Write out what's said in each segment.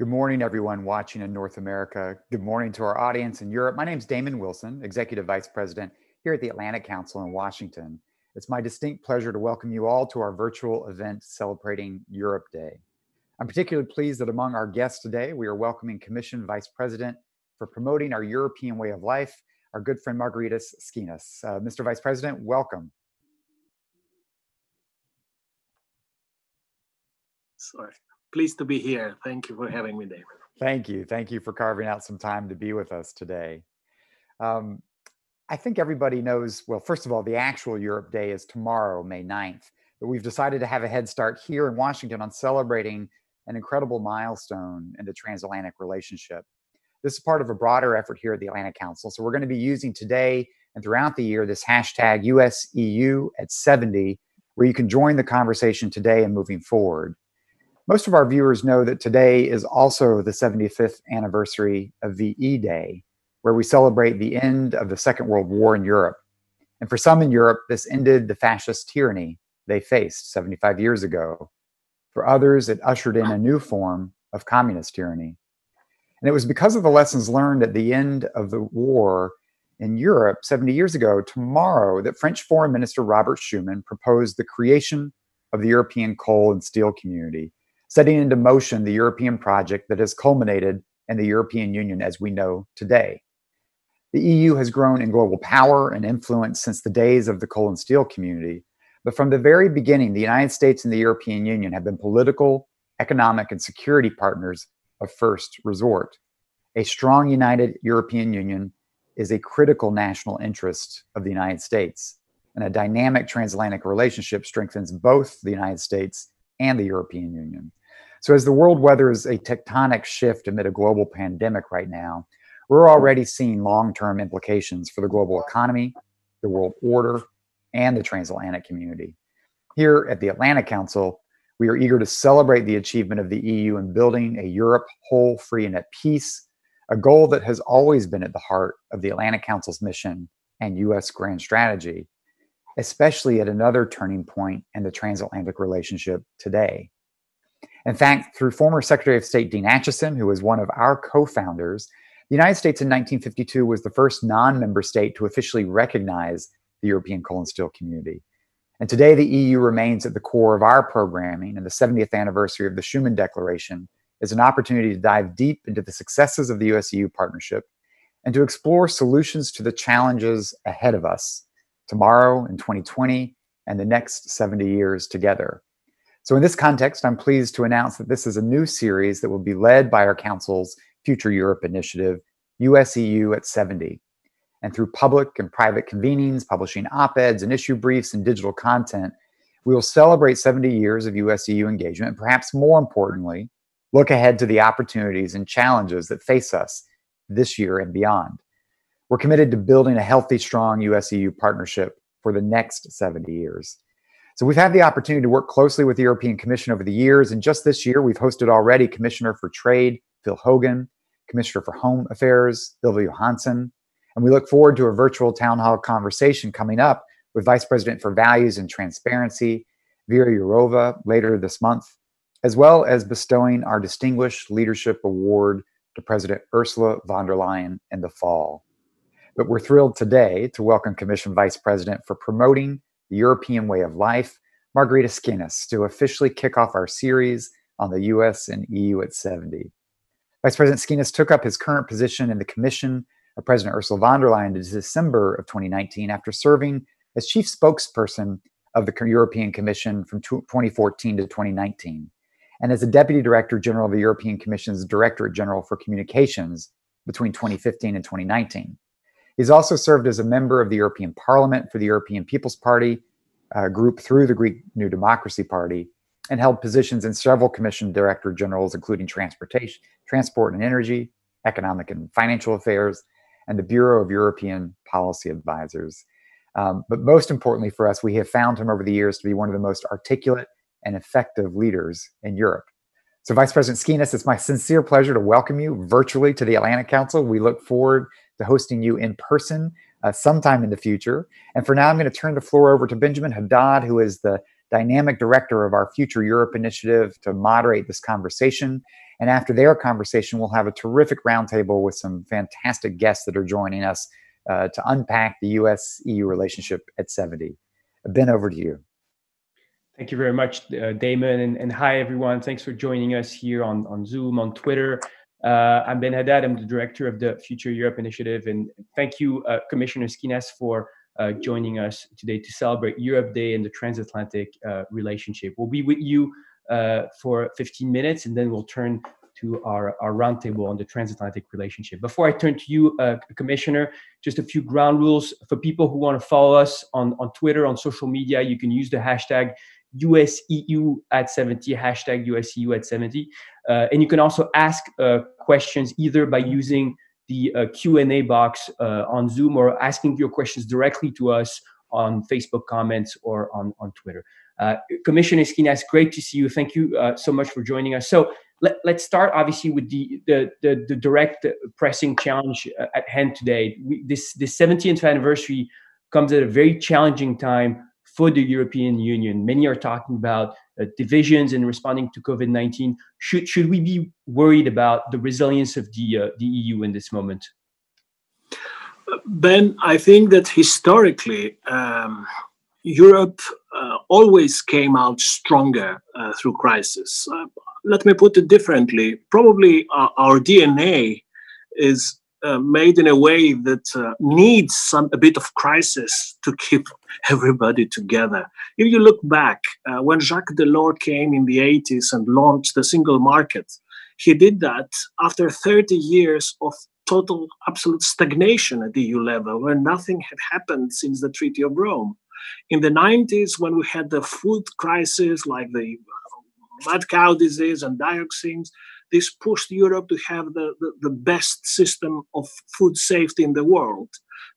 Good morning, everyone watching in North America. Good morning to our audience in Europe. My name is Damon Wilson, Executive Vice President here at the Atlantic Council in Washington. It's my distinct pleasure to welcome you all to our virtual event celebrating Europe Day. I'm particularly pleased that among our guests today, we are welcoming Commission Vice President for promoting our European way of life, our good friend Margaritis Schinas. Uh, Mr. Vice President, welcome. Sorry pleased to be here. Thank you for having me, David. Thank you. Thank you for carving out some time to be with us today. Um, I think everybody knows, well, first of all, the actual Europe Day is tomorrow, May 9th, but we've decided to have a head start here in Washington on celebrating an incredible milestone in the transatlantic relationship. This is part of a broader effort here at the Atlantic Council. So we're going to be using today and throughout the year this hashtag USEU at 70, where you can join the conversation today and moving forward. Most of our viewers know that today is also the 75th anniversary of VE Day, where we celebrate the end of the Second World War in Europe. And for some in Europe, this ended the fascist tyranny they faced 75 years ago. For others, it ushered in a new form of communist tyranny. And it was because of the lessons learned at the end of the war in Europe 70 years ago, tomorrow, that French Foreign Minister Robert Schuman proposed the creation of the European coal and steel community setting into motion the European project that has culminated in the European Union as we know today. The EU has grown in global power and influence since the days of the coal and steel community. But from the very beginning, the United States and the European Union have been political, economic, and security partners of first resort. A strong, united European Union is a critical national interest of the United States, and a dynamic transatlantic relationship strengthens both the United States and the European Union. So, as the world weathers a tectonic shift amid a global pandemic right now, we're already seeing long term implications for the global economy, the world order, and the transatlantic community. Here at the Atlantic Council, we are eager to celebrate the achievement of the EU in building a Europe whole, free, and at peace, a goal that has always been at the heart of the Atlantic Council's mission and U.S. grand strategy, especially at another turning point in the transatlantic relationship today. In fact, through former Secretary of State Dean Acheson, who was one of our co founders, the United States in 1952 was the first non member state to officially recognize the European coal and steel community. And today, the EU remains at the core of our programming, and the 70th anniversary of the Schuman Declaration is an opportunity to dive deep into the successes of the US EU partnership and to explore solutions to the challenges ahead of us tomorrow in 2020 and the next 70 years together. So, in this context, I'm pleased to announce that this is a new series that will be led by our Council's Future Europe initiative, USEU at 70. And through public and private convenings, publishing op eds and issue briefs and digital content, we will celebrate 70 years of USEU engagement and perhaps more importantly, look ahead to the opportunities and challenges that face us this year and beyond. We're committed to building a healthy, strong USEU partnership for the next 70 years. So we've had the opportunity to work closely with the European Commission over the years. And just this year, we've hosted already Commissioner for Trade, Phil Hogan, Commissioner for Home Affairs, Ylva Johansson. And we look forward to a virtual town hall conversation coming up with Vice President for Values and Transparency, Vera Jourova later this month, as well as bestowing our Distinguished Leadership Award to President Ursula von der Leyen in the fall. But we're thrilled today to welcome Commission Vice President for promoting the European way of life, Margarita Schinas, to officially kick off our series on the US and EU at 70. Vice President Schinas took up his current position in the Commission of President Ursula von der Leyen in December of 2019 after serving as chief spokesperson of the European Commission from 2014 to 2019, and as a Deputy Director General of the European Commission's Directorate General for Communications between 2015 and 2019. He's also served as a member of the European Parliament for the European People's Party uh, group through the Greek New Democracy Party and held positions in several commission director generals, including transportation, transport and energy, economic and financial affairs, and the Bureau of European Policy Advisors. Um, but most importantly for us, we have found him over the years to be one of the most articulate and effective leaders in Europe. So, Vice President Schinas, it's my sincere pleasure to welcome you virtually to the Atlantic Council. We look forward to hosting you in person uh, sometime in the future. And for now, I'm going to turn the floor over to Benjamin Haddad, who is the dynamic director of our Future Europe initiative, to moderate this conversation. And after their conversation, we'll have a terrific roundtable with some fantastic guests that are joining us uh, to unpack the US EU relationship at 70. Ben, over to you. Thank you very much, uh, Damon. And, and, hi, everyone. Thanks for joining us here on, on Zoom, on Twitter. Uh, I'm Ben Haddad. I'm the director of the Future Europe Initiative. And thank you, uh, Commissioner Schinas, for uh, joining us today to celebrate Europe Day and the transatlantic uh, relationship. We'll be with you uh, for 15 minutes and then we'll turn to our, our roundtable on the transatlantic relationship. Before I turn to you, uh, Commissioner, just a few ground rules for people who want to follow us on, on Twitter, on social media. You can use the hashtag USEU at 70, hashtag US EU at 70. Uh, and you can also ask uh, questions either by using the uh, Q&A box uh, on Zoom or asking your questions directly to us on Facebook comments or on, on Twitter. Uh, Commissioner Schinas, great to see you. Thank you uh, so much for joining us. So let, us start obviously with the, the, the, the direct pressing challenge at hand today. We, this, this 70th anniversary comes at a very challenging time for the European Union. Many are talking about uh, divisions in responding to COVID 19. Should, should we be worried about the resilience of the, uh, the EU in this moment? Ben, I think that historically, um, Europe uh, always came out stronger uh, through crisis. Uh, let me put it differently. Probably our, our DNA is uh, made in a way that uh, needs some a bit of crisis to keep everybody together. If you look back, uh, when Jacques Delors came in the 80s and launched the single market, he did that after 30 years of total absolute stagnation at the EU level, where nothing had happened since the Treaty of Rome. In the 90s, when we had the food crisis like the mad cow disease and dioxins, this pushed Europe to have the, the, the, best system of food safety in the world.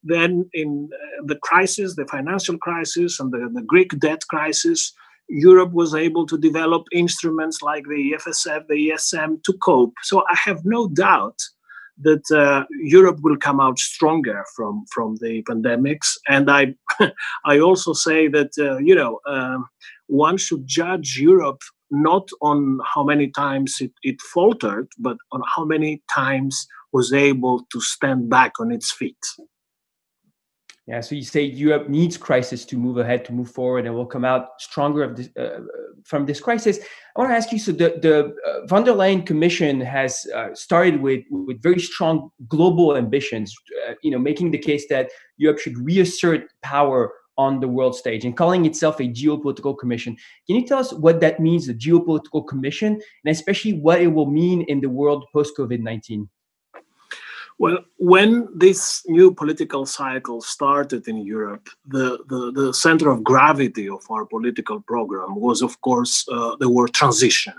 Then, in uh, the crisis, the financial crisis, and the, the Greek debt crisis, Europe was able to develop instruments like the EFSF, the ESM to cope. So I have no doubt that uh, Europe will come out stronger from from the pandemics. And I I also say that uh, you know um, one should judge Europe not on how many times it, it faltered, but on how many times was able to stand back on its feet. Yeah, so you say Europe needs crisis to move ahead, to move forward, and will come out stronger this, uh, from this crisis. I want to ask you. So the the uh, von der Leyen Commission has uh, started with with very strong global ambitions. Uh, you know, making the case that Europe should reassert power on the world stage and calling itself a geopolitical commission. Can you tell us what that means, the geopolitical commission, and especially what it will mean in the world post COVID 19? Well, when this new political cycle started in Europe, the, the, the center of gravity of our political program was, of course, uh, the word transition.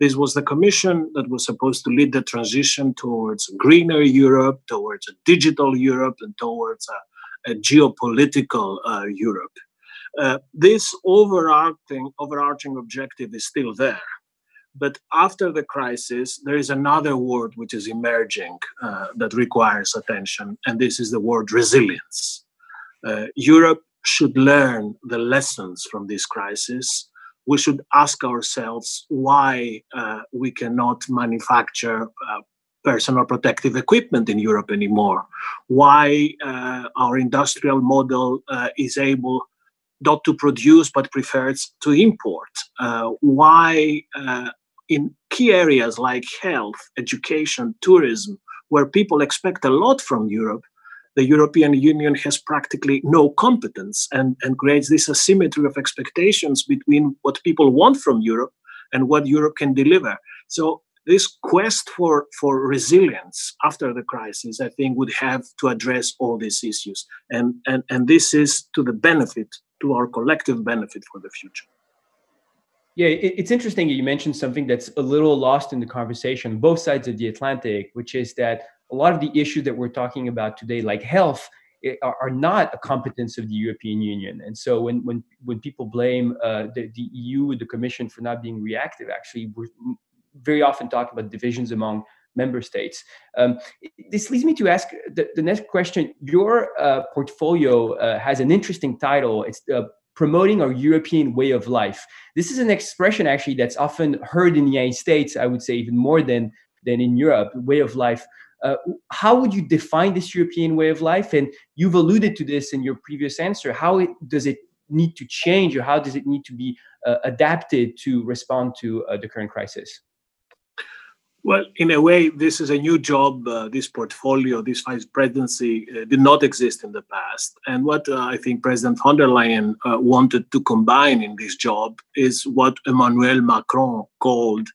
This was the commission that was supposed to lead the transition towards a greener Europe, towards a digital Europe, and towards a geopolitical uh, Europe. Uh, this overarching, overarching objective is still there. But after the crisis, there is another word which is emerging uh, that requires attention, and this is the word resilience. Europe should learn the lessons from this crisis. We should ask ourselves why uh, we cannot manufacture uh, personal protective equipment in Europe anymore, why uh, our industrial model uh, is able not to produce but prefers to import, uh, why uh, in key areas like health, education, tourism, where people expect a lot from Europe, the European Union has practically no competence and, and creates this asymmetry of expectations between what people want from Europe and what Europe can deliver. So this quest for, for resilience after the crisis, I think, would have to address all these issues. And, and, and this is to the benefit, to our collective benefit for the future. Yeah, it's interesting you mentioned something that's a little lost in the conversation, both sides of the Atlantic, which is that a lot of the issues that we're talking about today, like health, are not a competence of the European Union. And so when when when people blame uh, the, the EU, the Commission for not being reactive, actually, we're very often talk about divisions among member states. Um, this leads me to ask the, the next question. Your uh, portfolio uh, has an interesting title. It's the promoting our European way of life. This is an expression actually that's often heard in the United States, I would say even more than, than in Europe, way of life. Uh, how would you define this European way of life? And you've alluded to this in your previous answer. How it, does it need to change or how does it need to be uh, adapted to respond to uh, the current crisis? Well, in a way, this is a new job. Uh, this portfolio, this vice presidency uh, did not exist in the past. And what uh, I think President von der Leyen uh, wanted to combine in this job is what Emmanuel Macron called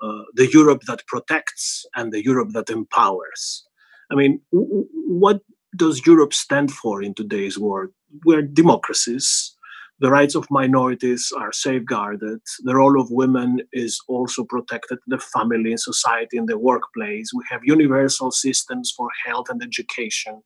uh, the Europe that protects and the Europe that empowers. I mean, w- what does Europe stand for in today's world? We're democracies the rights of minorities are safeguarded. The role of women is also protected, the family, in society, in the workplace. We have universal systems for health and education.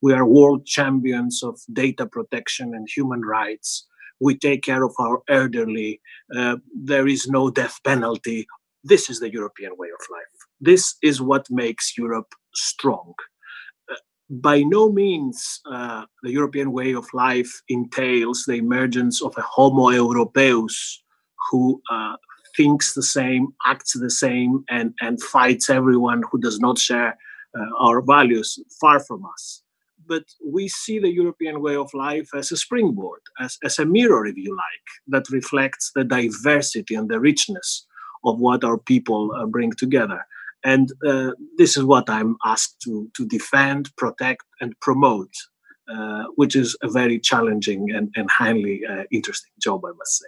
We are world champions of data protection and human rights. We take care of our elderly. Uh, there is no death penalty. This is the European way of life. This is what makes Europe strong by no means uh, the European way of life entails the emergence of a Homo europaeus who uh, thinks the same, acts the same, and, and fights everyone who does not share uh, our values far from us. But we see the European way of life as a springboard, as, as a mirror, if you like, that reflects the diversity and the richness of what our people uh, bring together. And uh, this is what I'm asked to, to defend, protect, and promote, uh, which is a very challenging and, and highly uh, interesting job, I must say.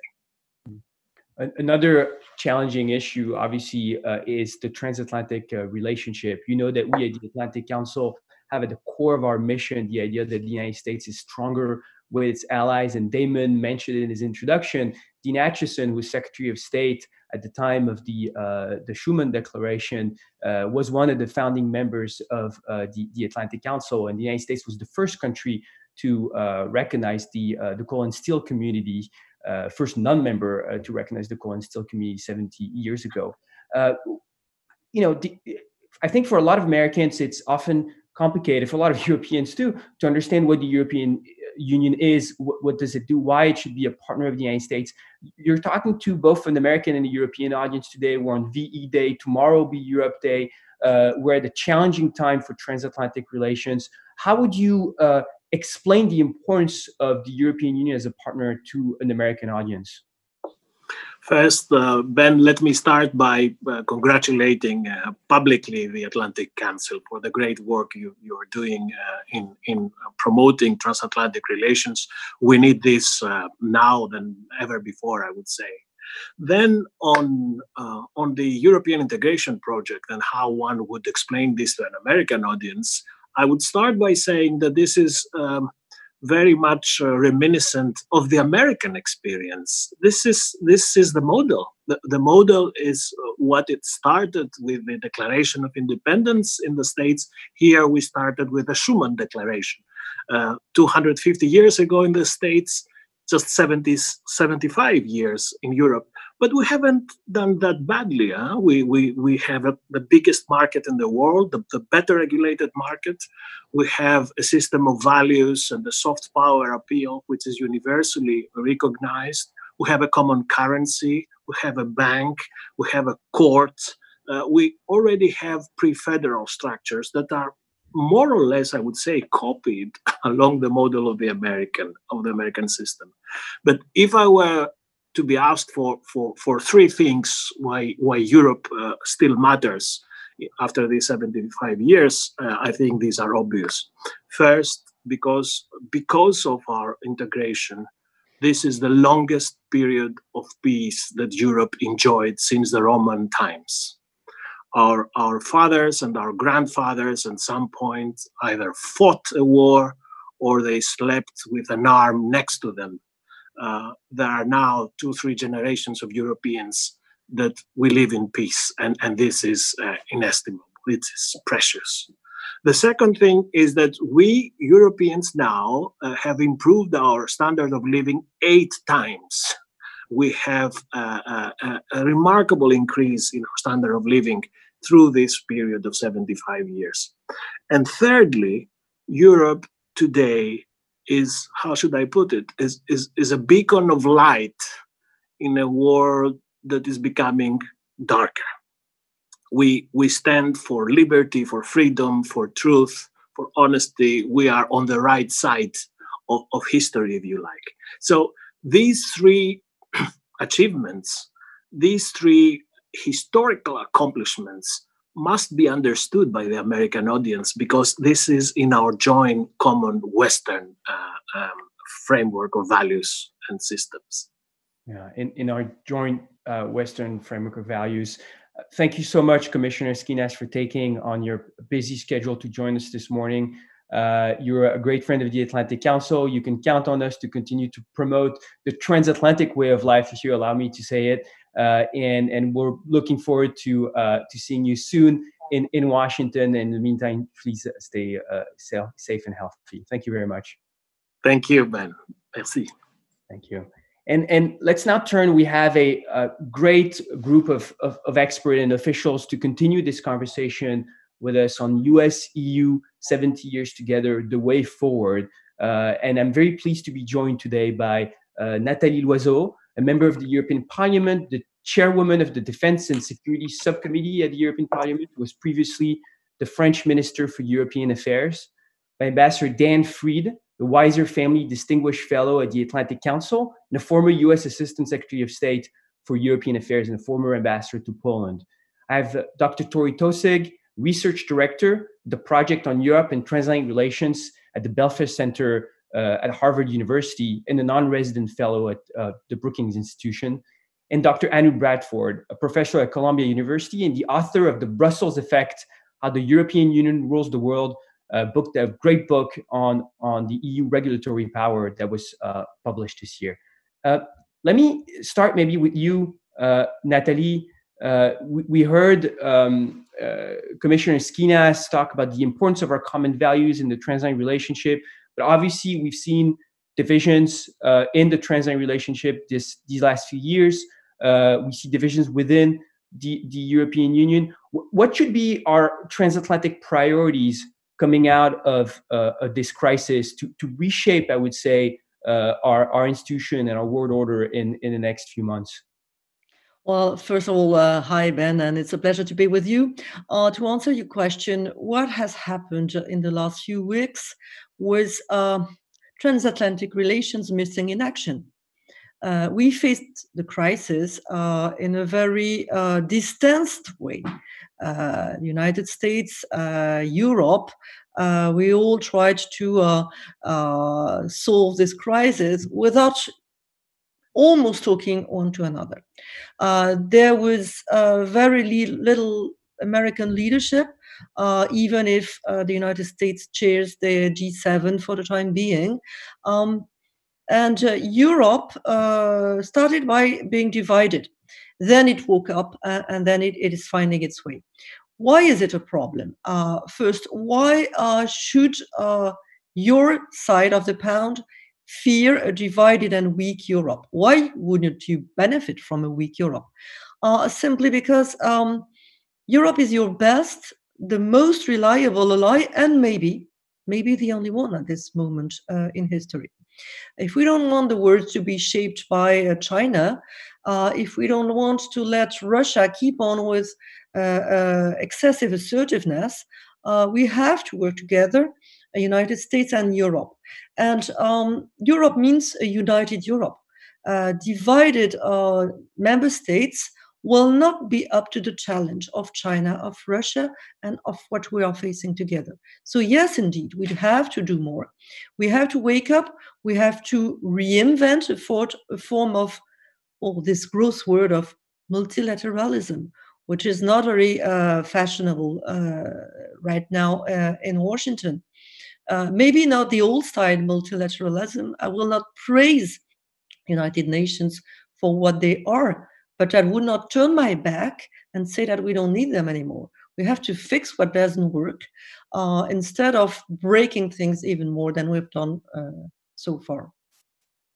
Another challenging issue, obviously, uh, is the transatlantic uh, relationship. You know that we at the Atlantic Council have at the core of our mission the idea that the United States is stronger with its allies. And Damon mentioned in his introduction, Dean Acheson, who was Secretary of State at the time of the uh, the Schuman Declaration, uh, was one of the founding members of uh, the, the Atlantic Council, and the United States was the first country to uh, recognize the uh, the coal and steel community, uh, first non-member to recognize the coal and steel community 70 years ago. you know, the, I think for a lot of Americans, it's often complicated for a lot of Europeans too to understand what the European Union is, what, what, does it do, why it should be a partner of the United States. You're talking to both an American and a European audience today. We're on VE Day, tomorrow will be Europe Day. Uh, we're at a challenging time for transatlantic relations. How would you uh, explain the importance of the European Union as a partner to an American audience? First, uh, Ben, let me start by uh, congratulating uh, publicly the Atlantic Council for the great work you, you are doing uh, in, in promoting transatlantic relations. We need this uh, now than ever before, I would say. Then, on, uh, on the European integration project and how one would explain this to an American audience, I would start by saying that this is um, very much uh, reminiscent of the American experience. This is this is the model. The, the model is uh, what it started with the Declaration of Independence in the states. Here we started with the Schuman Declaration. Uh, 250 years ago in the states, just 70, 75 years in Europe. But we haven't done that badly. Huh? We, we, we have a, the biggest market in the world, the, the better regulated market. We have a system of values and the soft power appeal, which is universally recognized. We have a common currency. We have a bank. We have a court. Uh, we already have pre-federal structures that are more or less, I would say, copied along the model of the American of the American system. But if I were to be asked for for for three things why why Europe uh, still matters after these 75 years, uh, I think these are obvious. First, because because of our integration, this is the longest period of peace that Europe enjoyed since the Roman times our, our fathers and our grandfathers at some point either fought a war or they slept with an arm next to them. Uh, there are now two, three generations of Europeans that we live in peace, and, and this is uh, inestimable. It is precious. The second thing is that we Europeans now uh, have improved our standard of living eight times. We have a, a remarkable increase in our standard of living through this period of 75 years. And thirdly, Europe today is how should I put it? Is is is a beacon of light in a world that is becoming darker. We we stand for liberty, for freedom, for truth, for honesty. We are on the right side of, of history, if you like. So these three achievements, these three historical accomplishments must be understood by the American audience because this is in our joint common Western uh, um, framework of values and systems. Yeah, in, in our joint uh, Western framework of values. Thank you so much, Commissioner Schinas, for taking on your busy schedule to join us this morning. Uh, you're a great friend of the Atlantic Council. You can count on us to continue to promote the transatlantic way of life, if you allow me to say it. Uh, and and we're looking forward to uh, to seeing you soon in in Washington. In the meantime, please stay uh, safe and healthy. Thank you very much. Thank you, Ben. Merci. Thank you. And, and let's now turn. We have a, a great group of, of, of experts and officials to continue this conversation with us on US EU 70 years together, the way forward. Uh, and I'm very pleased to be joined today by uh, Nathalie Loiseau, a member of the European Parliament, the chairwoman of the Defense and Security Subcommittee at the European Parliament, was previously the French Minister for European Affairs, by Ambassador Dan Fried, the Weiser Family Distinguished Fellow at the Atlantic Council, and a former US Assistant Secretary of State for European Affairs and a former ambassador to Poland. I have uh, Dr. Torrey Taussig, Research Director, the Project on Europe and Transatlantic Relations at the Belfer Center uh, at Harvard University, and a non resident fellow at uh, the Brookings Institution. And Dr. Anu Bradford, a professor at Columbia University and the author of The Brussels Effect How the European Union Rules the World, a book, a great book on, on the EU regulatory power that was uh, published this year. Uh, let me start maybe with you, uh, Nathalie. Uh, we, we, heard um, Commissioner Schinas talk about the importance of our common values in the transatlantic relationship, but obviously we've seen divisions uh, in the transatlantic relationship this these last few years. we see divisions within the, the European Union. W- what should be our transatlantic priorities coming out of, uh, of this crisis to, to reshape, I would say, uh, our, our institution and our world order in, in the next few months? Well, first of all, uh, hi, Ben, and it's a pleasure to be with you. Uh, to answer your question, what has happened in the last few weeks with uh, transatlantic relations missing in action. Uh, we faced the crisis uh, in a very uh, distanced way. United States, Europe, we all tried to solve this crisis without almost talking one to another. there was very li- little American leadership, uh, even if uh, the United States chairs the G7 for the time being. Um, and uh, Europe started by being divided. Then it woke up uh, and then it, it is finding its way. Why is it a problem? Uh, first, why uh, should uh, your side of the pound fear a divided and weak Europe? Why wouldn't you benefit from a weak Europe? Uh, simply because um, Europe is your best, the most reliable ally, and maybe, maybe the only one at this moment uh, in history. If we don't want the world to be shaped by uh, China, uh, if we don't want to let Russia keep on with uh, uh excessive assertiveness, we have to work together, the United States and Europe. And um, Europe means a united Europe. divided member states will not be up to the challenge of China, of Russia, and of what we are facing together. So, yes, indeed, we have to do more. We have to wake up, we have to reinvent a, for- a form of oh, this gross word of multilateralism, which is not very uh, fashionable uh, right now uh, in Washington. Uh, maybe not the old style multilateralism. I will not praise United Nations for what they are but I would not turn my back and say that we don't need them anymore. We have to fix what doesn't work uh, instead of breaking things even more than we've done uh, so far.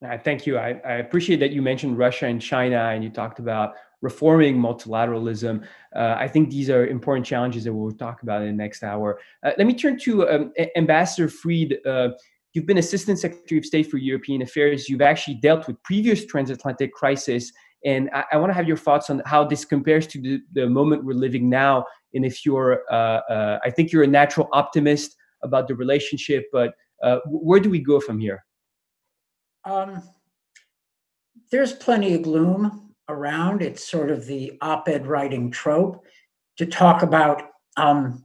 Uh, thank you. I, I, appreciate that you mentioned Russia and China and you talked about reforming multilateralism. Uh, I think these are important challenges that we'll talk about in the next hour. Uh, let me turn to um, Ambassador Fried. Uh, you've been Assistant Secretary of State for European Affairs. You've actually dealt with previous transatlantic crisis. And I, I want to have your thoughts on how this compares to the, the moment we're living now. And if you're, uh, uh, I think you're a natural optimist about the relationship, but uh, where do we go from here? Um, there's plenty of gloom around. It's sort of the op ed writing trope to talk about um,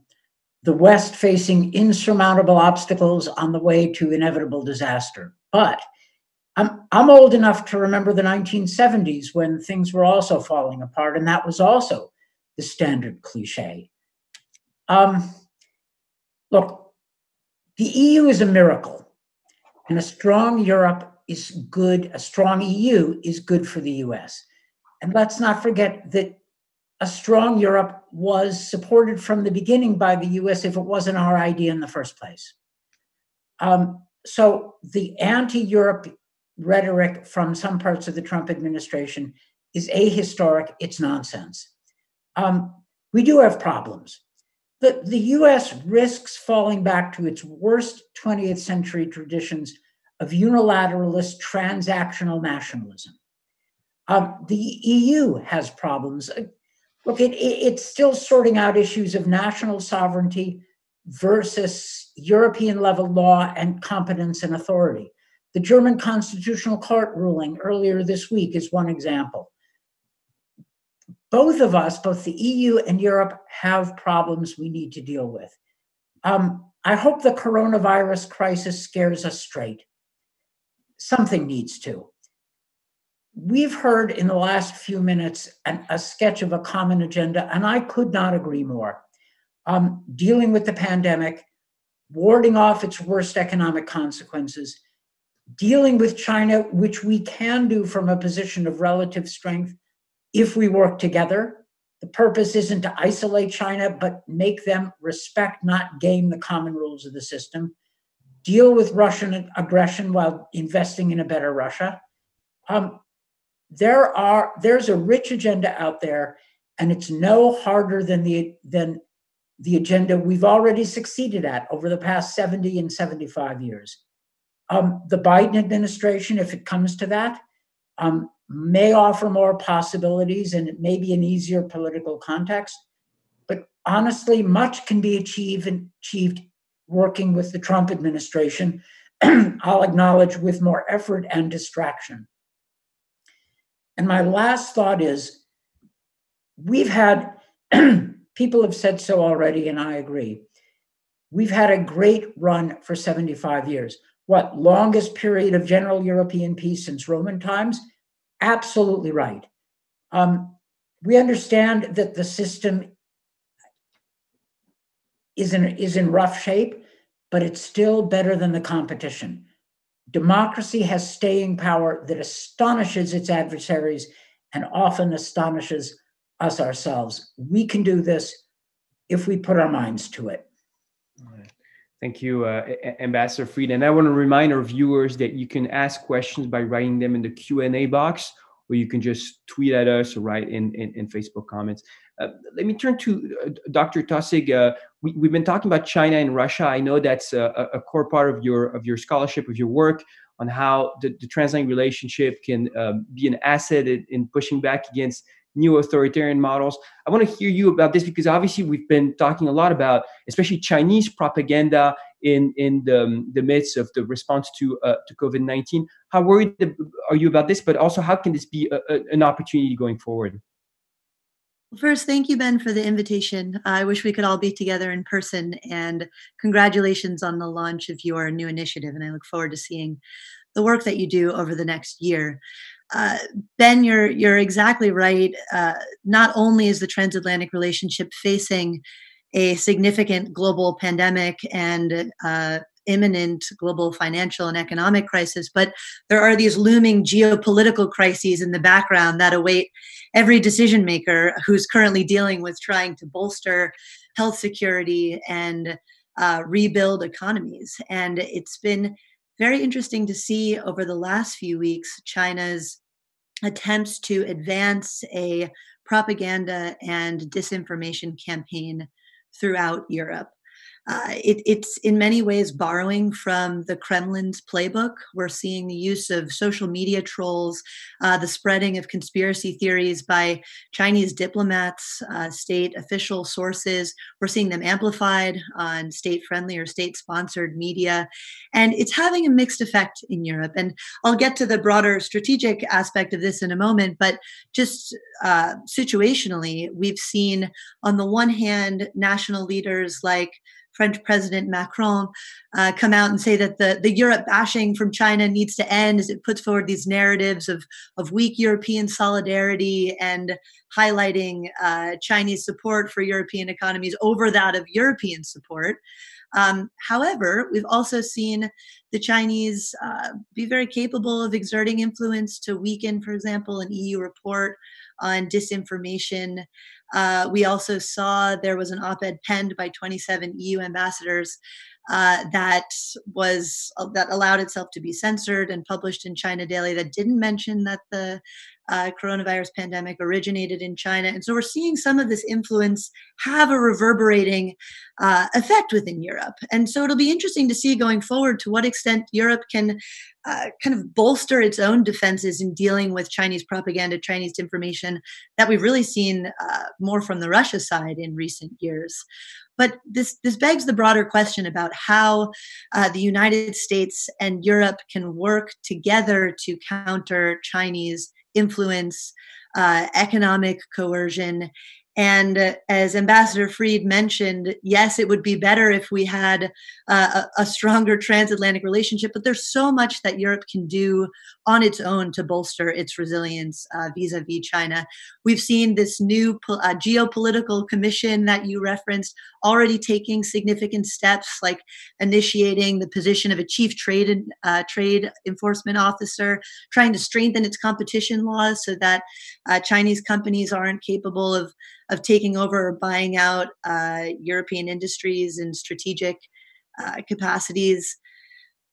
the West facing insurmountable obstacles on the way to inevitable disaster. But I'm, I'm old enough to remember the 1970s when things were also falling apart, and that was also the standard cliche. Um, look, the EU is a miracle, and a strong Europe is good, a strong EU is good for the US. And let's not forget that a strong Europe was supported from the beginning by the US if it wasn't our idea in the first place. Um, so the anti Europe rhetoric from some parts of the Trump administration is ahistoric, it's nonsense. Um, we do have problems. The, the US risks falling back to its worst 20th century traditions of unilateralist transactional nationalism. Um, the EU has problems. Look, it, it, it's still sorting out issues of national sovereignty versus European level law and competence and authority. The German Constitutional Court ruling earlier this week is one example. Both of us, both the EU and Europe, have problems we need to deal with. Um, I hope the coronavirus crisis scares us straight. Something needs to. We've heard in the last few minutes an, a sketch of a common agenda, and I could not agree more. Um, dealing with the pandemic, warding off its worst economic consequences, dealing with China, which we can do from a position of relative strength if we work together. The purpose isn't to isolate China, but make them respect, not game the common rules of the system. Deal with Russian aggression while investing in a better Russia. Um, there are there's a rich agenda out there, and it's no harder than the than the agenda we've already succeeded at over the past 70 and 75 years. Um, the Biden administration, if it comes to that, um, may offer more possibilities and it may be an easier political context. But honestly, much can be achieved, and achieved working with the Trump administration. I'll acknowledge with more effort and distraction. And my last thought is we've had, people have said so already, and I agree. We've had a great run for 75 years what longest period of general European peace since Roman times? Absolutely right. Um, we understand that the system is in, is in rough shape, but it's still better than the competition. Democracy has staying power that astonishes its adversaries and often astonishes us ourselves. We can do this if we put our minds to it. Thank you, uh, Ambassador Fried. And I want to remind our viewers that you can ask questions by writing them in the Q&A box, or you can just tweet at us or write in, in, in Facebook comments. Uh, let me turn to uh, Dr. Taussig. Uh, we, have been talking about China and Russia. I know that's a, a, core part of your of your scholarship, of your work on how the, the transatlantic relationship can um, be an asset in, in pushing back against new authoritarian models. I want to hear you about this because obviously we've been talking a lot about, especially Chinese propaganda in in the, um, the midst of the response to uh, to COVID nineteen. How worried are you about this? But also, how can this be a, a, an opportunity going forward? First, thank you, Ben, for the invitation. I wish we could all be together in person, and congratulations on the launch of your new initiative. And I look forward to seeing the work that you do over the next year. Uh, ben, you're you're exactly right. Uh, not only is the transatlantic relationship facing a significant global pandemic and uh, imminent global financial and economic crisis, but there are these looming geopolitical crises in the background that await every decision maker who's currently dealing with trying to bolster health security and uh, rebuild economies. And it's been very interesting to see over the last few weeks China's attempts to advance a propaganda and disinformation campaign throughout Europe. Uh, it, it's in many ways borrowing from the Kremlin's playbook. We're seeing the use of social media trolls, uh, the spreading of conspiracy theories by Chinese diplomats, uh, state official sources. We're seeing them amplified on state friendly or state sponsored media. And it's having a mixed effect in Europe. And I'll get to the broader strategic aspect of this in a moment, but just uh, situationally, we've seen on the one hand, national leaders like French President Macron uh, come out and say that the, the Europe bashing from China needs to end as it puts forward these narratives of, of weak European solidarity and highlighting uh, Chinese support for European economies over that of European support. Um, however, we've also seen the Chinese uh, be very capable of exerting influence to weaken, for example, an EU report on disinformation uh, we also saw there was an op ed penned by 27 EU ambassadors uh, that was uh, that allowed itself to be censored and published in China Daily that didn't mention that the uh, coronavirus pandemic originated in China. And so we're seeing some of this influence have a reverberating uh, effect within Europe. And so it'll be interesting to see going forward to what extent Europe can uh, kind of bolster its own defenses in dealing with Chinese propaganda, Chinese information that we've really seen uh, more from the Russia side in recent years. But this this begs the broader question about how uh, the United States and Europe can work together to counter Chinese influence, uh, economic coercion, and uh, as Ambassador Fried mentioned, yes, it would be better if we had uh, a, stronger transatlantic relationship, but there's so much that Europe can do on its own to bolster its resilience vis a vis China. We've seen this new uh, geopolitical commission that you referenced already taking significant steps, like initiating the position of a chief trade, uh, trade enforcement officer, trying to strengthen its competition laws so that uh, Chinese companies aren't capable of of taking over or buying out uh, European industries and strategic uh, capacities.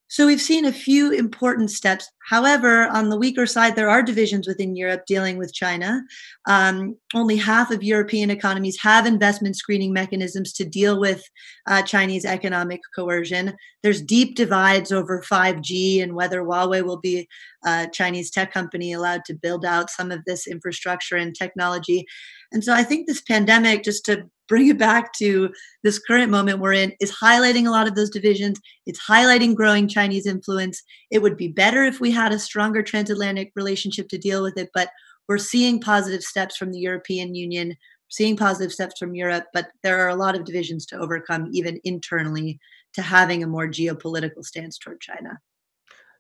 So we've seen a few important steps. However, on the weaker side, there are divisions within Europe dealing with China. Um, only half of European economies have investment screening mechanisms to deal with uh, Chinese economic coercion. There's deep divides over 5G and whether Huawei will be a Chinese tech company allowed to build out some of this infrastructure and technology. And so I think this pandemic, just to bring it back to this current moment we're in, is highlighting a lot of those divisions. It's highlighting growing Chinese influence. It would be better if we had a stronger transatlantic relationship to deal with it, but we're seeing positive steps from the European Union, seeing positive steps from Europe, but there are a lot of divisions to overcome, even internally, to having a more geopolitical stance toward China.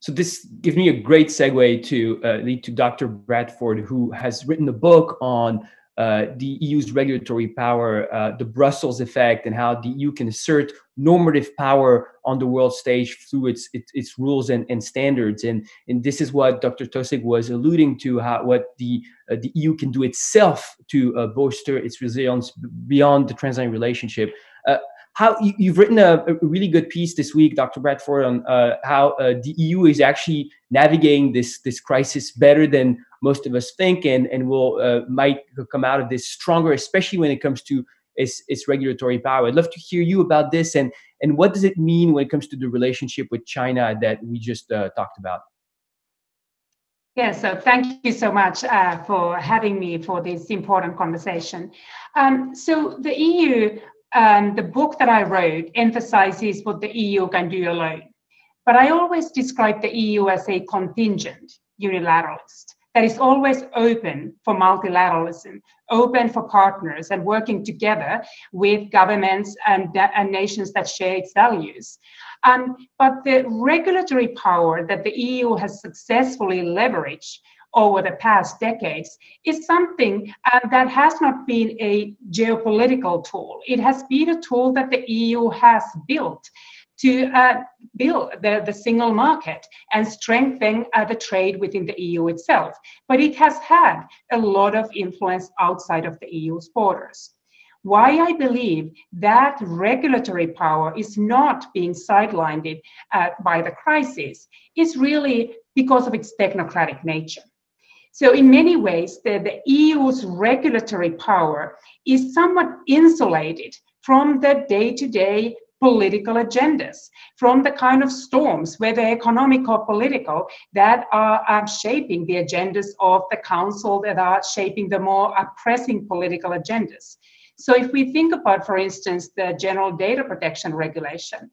So this gives me a great segue to uh, lead to Dr. Bradford, who has written a book on uh, the EU's regulatory power, uh, the Brussels effect, and how the EU can assert normative power on the world stage through its its, its rules and, and standards. And and this is what Dr. Taussig was alluding to, how what the uh, the EU can do itself to uh, bolster its resilience beyond the transatlantic relationship. Uh, how you, have written a, a, really good piece this week, Dr. Bradford, on how the EU is actually navigating this this crisis better than most of us think, and and will uh, might come out of this stronger, especially when it comes to its, its regulatory power. I'd love to hear you about this, and and what does it mean when it comes to the relationship with China that we just uh, talked about. Yeah, so thank you so much uh, for having me for this important conversation. Um, so the EU um, the book that I wrote emphasizes what the EU can do alone. But I always describe the EU as a contingent unilateralist that is always open for multilateralism, open for partners and working together with governments and, and nations that share its values. Um, but the regulatory power that the EU has successfully leveraged over the past decades is something uh, that has not been a geopolitical tool. It has been a tool that the EU has built to uh, build the, the single market and strengthen uh, the trade within the EU itself. But it has had a lot of influence outside of the EU's borders. Why I believe that regulatory power is not being sidelined uh, by the crisis is really because of its technocratic nature. So, in many ways, the, the EU's regulatory power is somewhat insulated from the day to day political agendas, from the kind of storms, whether economic or political, that are, are shaping the agendas of the council, that are shaping the more pressing political agendas. So if we think about, for instance, the General Data Protection Regulation,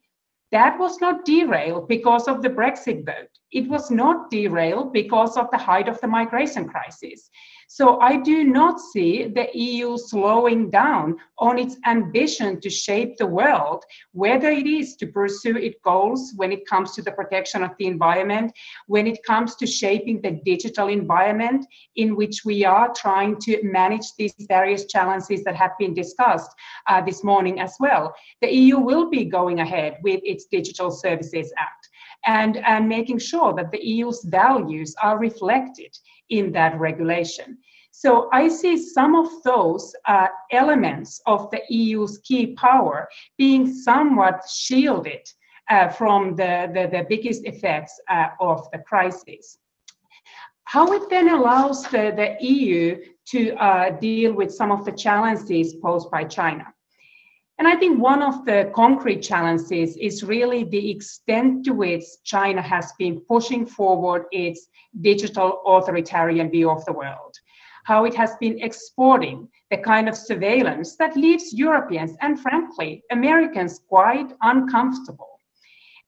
that was not derailed because of the Brexit vote. It was not derailed because of the height of the migration crisis. So I do not see the EU slowing down on its ambition to shape the world, whether it is to pursue its goals when it comes to the protection of the environment, when it comes to shaping the digital environment in which we are trying to manage these various challenges that have been discussed uh, this morning as well. The EU will be going ahead with its Digital Services Act and, and making sure that the EU's values are reflected in that regulation. So I see some of those uh, elements of the EU's key power being somewhat shielded uh, from the, the, the, biggest effects uh, of the crisis. How it then allows the, the EU to uh, deal with some of the challenges posed by China. And I think one of the concrete challenges is really the extent to which China has been pushing forward its digital authoritarian view of the world, how it has been exporting the kind of surveillance that leaves Europeans and, frankly, Americans quite uncomfortable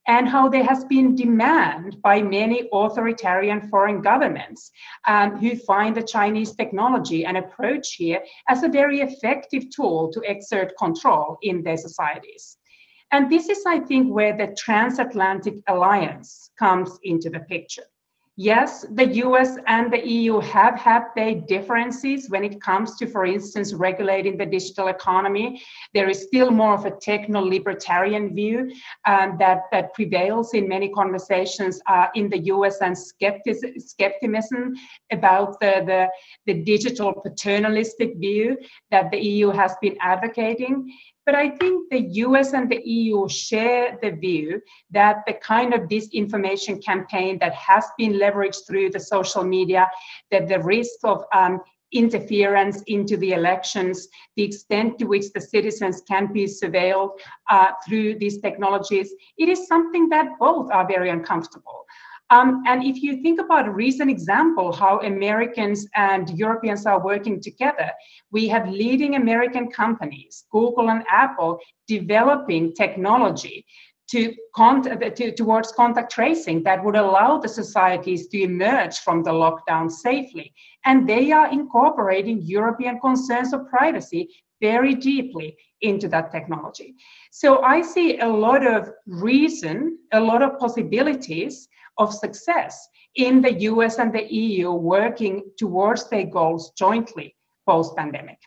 and how there has been demand by many authoritarian foreign governments um, who find the Chinese technology and approach here as a very effective tool to exert control in their societies. And this is, I think, where the transatlantic alliance comes into the picture. Yes, the US and the EU have had their differences when it comes to, for instance, regulating the digital economy. There is still more of a techno libertarian view um, that, that prevails in many conversations uh, in the US and skepticism about the, the, the digital paternalistic view that the EU has been advocating. But I think the US and the EU share the view that the kind of disinformation campaign that has been leveraged through the social media, that the risk of um, interference into the elections, the extent to which the citizens can be surveilled uh, through these technologies, it is something that both are very uncomfortable. Um, and if you think about a recent example, how Americans and Europeans are working together, we have leading American companies, Google and Apple, developing technology to, to, towards contact tracing that would allow the societies to emerge from the lockdown safely. And they are incorporating European concerns of privacy very deeply into that technology. So I see a lot of reason, a lot of possibilities of success in the US and the EU working towards their goals jointly post pandemic.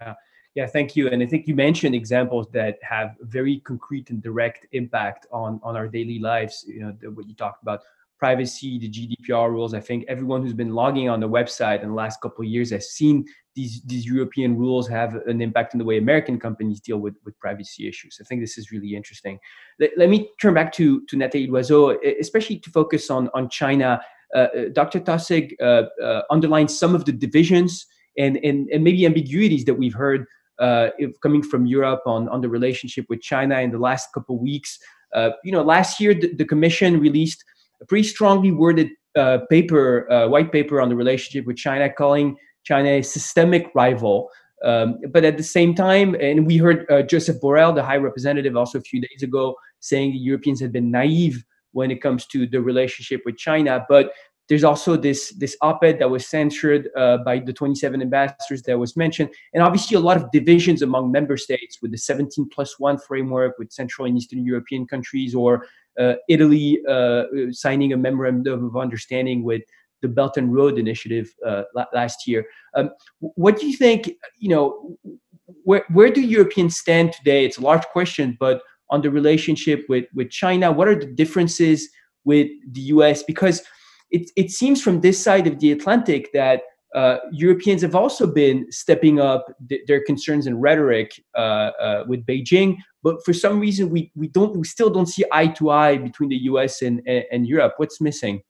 Yeah. Yeah, thank you. And I think you mentioned examples that have very concrete and direct impact on, on our daily lives. You know, the, what you talked about privacy, the GDPR rules. I think everyone who's been logging on the website in the last couple of years has seen these these European rules have an impact on the way American companies deal with, with privacy issues. I think this is really interesting. Let, let me turn back to, to Nathalie Loiseau, especially to focus on, on China. Uh, uh Dr. Taussig uh, uh, underlined some of the divisions and, and, and maybe ambiguities that we've heard uh, coming from Europe on, on the relationship with China in the last couple of weeks. Uh, you know, last year the, the, Commission released a pretty strongly worded paper, white paper on the relationship with China, calling China a systemic rival. Um, but at the same time, and we heard uh, Joseph Borrell, the High Representative, also a few days ago, saying the Europeans had been naive when it comes to the relationship with China. But there's also this this op-ed that was censored uh, by the 27 ambassadors that was mentioned, and obviously a lot of divisions among member states with the 17 plus one framework with Central and Eastern European countries, or uh, Italy uh, signing a memorandum of understanding with the Belt and Road Initiative uh, last year. Um, what do you think? You know, where where do Europeans stand today? It's a large question, but on the relationship with with China, what are the differences with the U.S. Because it it seems from this side of the Atlantic that uh, Europeans have also been stepping up th- their concerns and rhetoric uh, uh, with Beijing, but for some reason we we don't we still don't see eye to eye between the U.S. and and, and Europe. What's missing?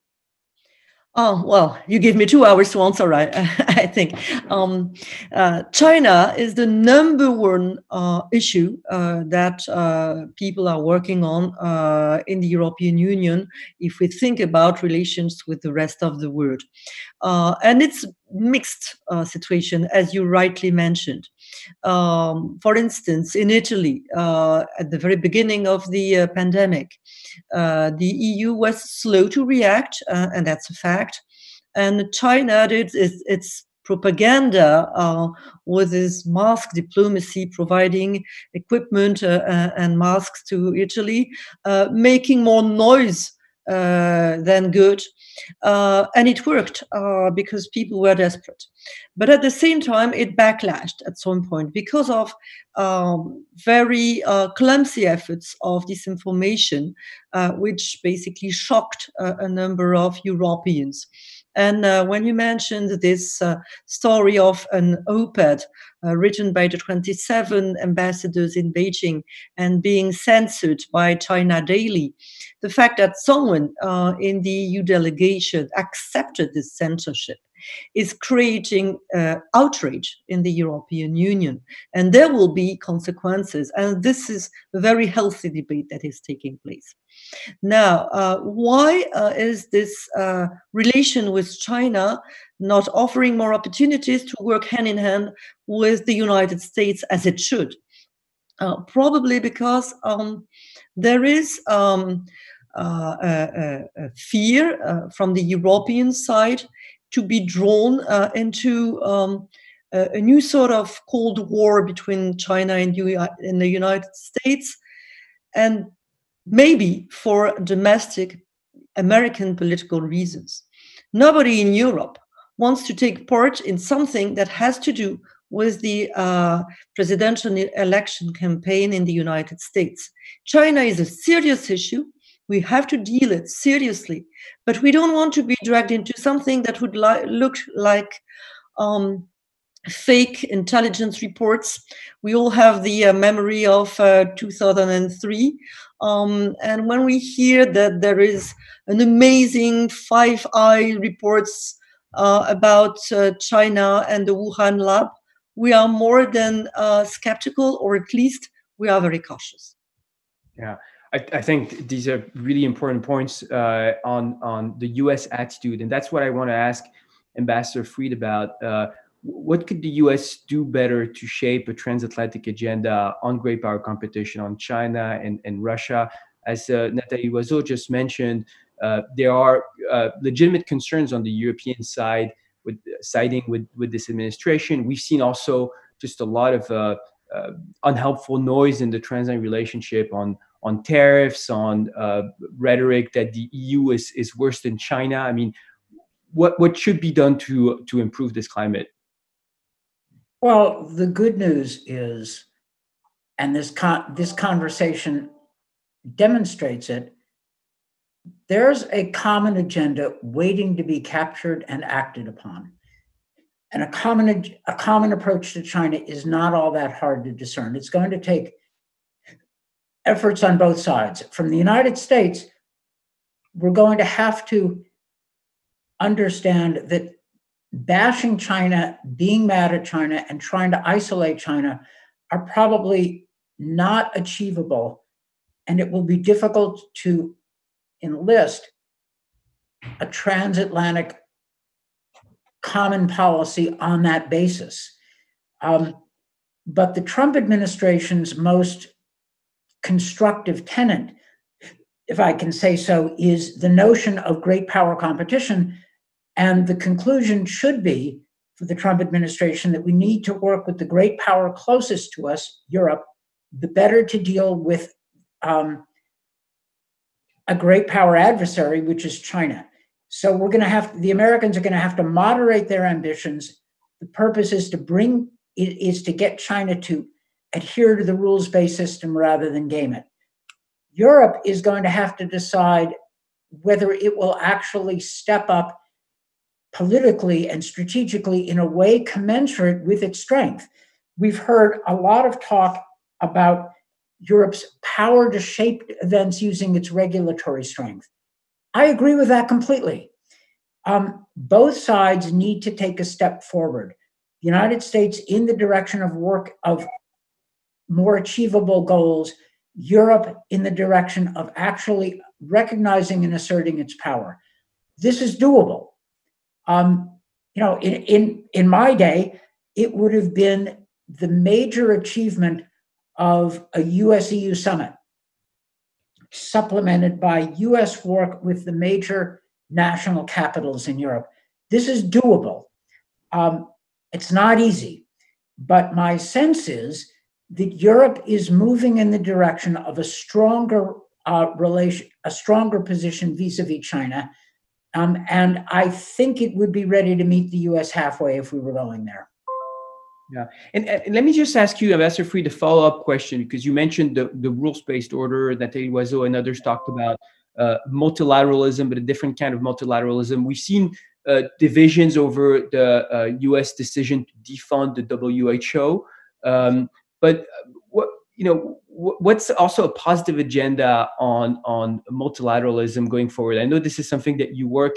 Oh, well, you give me two hours to answer, I, I think. Um, uh, China is the number one uh, issue uh, that uh, people are working on uh, in the European Union if we think about relations with the rest of the world. Uh, and it's mixed situation, as you rightly mentioned. Um, for instance, in Italy, at the very beginning of the pandemic, the EU was slow to react, and that's a fact. And China did its, its propaganda uh, with its mask diplomacy, providing equipment uh, uh, and masks to Italy, uh, making more noise uh, than good. Uh, and it worked uh, because people were desperate. But at the same time, it backlashed at some point because of um, very clumsy efforts of disinformation, which basically shocked a number of Europeans. And uh, when you mentioned this uh, story of an op-ed uh, written by the 27 ambassadors in Beijing and being censored by China Daily, the fact that someone uh, in the EU delegation accepted this censorship is creating uh, outrage in the European Union. And there will be consequences. And this is a very healthy debate that is taking place. Now, uh, why uh, is this uh, relation with China not offering more opportunities to work hand in hand with the United States as it should? Uh, probably because um, there is um, uh, a, a, fear uh, from the European side to be drawn into um, a, new sort of Cold War between China and, U- and the United States. And maybe for domestic American political reasons. Nobody in Europe wants to take part in something that has to do with the uh, presidential election campaign in the United States. China is a serious issue. We have to deal it seriously, but we don't want to be dragged into something that would li- look like um, fake intelligence reports. We all have the uh, memory of uh, 2003. Um, and when we hear that there is an amazing Five Eye reports uh, about uh, China and the Wuhan lab, we are more than uh, skeptical, or at least we are very cautious. Yeah. I, I, think these are really important points uh, on on the U.S. attitude, and that's what I want to ask Ambassador Fried about what could the US do better to shape a transatlantic agenda on great power competition on China and, and Russia? As uh, Nathalie Loiseau just mentioned, uh, there are uh, legitimate concerns on the European side with siding with, with this administration. We've seen also just a lot of uh, uh, unhelpful noise in the transatlantic relationship on on tariffs, on uh, rhetoric that the EU is is worse than China. I mean, what what should be done to to improve this climate? Well, the good news is, and this con- this conversation demonstrates it. There's a common agenda waiting to be captured and acted upon, and a common a common approach to China is not all that hard to discern. It's going to take efforts on both sides. From the United States, we're going to have to understand that bashing China, being mad at China, and trying to isolate China are probably not achievable. And it will be difficult to enlist a transatlantic common policy on that basis. Um, but the Trump administration's most constructive tenant, if I can say so, is the notion of great power competition and the conclusion should be for the Trump administration that we need to work with the great power closest to us, Europe, the better to deal with um, a great power adversary, which is China. So we're going to have the Americans are going to have to moderate their ambitions. The purpose is to bring is to get China to adhere to the rules-based system rather than game it. Europe is going to have to decide whether it will actually step up politically and strategically in a way commensurate with its strength. We've heard a lot of talk about Europe's power to shape events using its regulatory strength. I agree with that completely. Um, both sides need to take a step forward. The United States in the direction of work of more achievable goals, Europe in the direction of actually recognizing and asserting its power. This is doable. Um, you know, in, in, in my day, it would have been the major achievement of a US EU summit, supplemented by US work with the major national capitals in Europe. This is doable. Um, it's not easy, but my sense is that Europe is moving in the direction of a stronger uh, relation, a stronger position vis-a-vis China, um, and I think it would be ready to meet the U.S. halfway if we were going there. Yeah, and, and let me just ask you, Ambassador Fried, a follow-up question because you mentioned the, the rules-based order that Nathalie Loiseau and others talked about uh, multilateralism, but a different kind of multilateralism. We've seen uh, divisions over the uh, U.S. decision to defund the WHO, um, but what you know, what's also a positive agenda on on multilateralism going forward? I know this is something that you work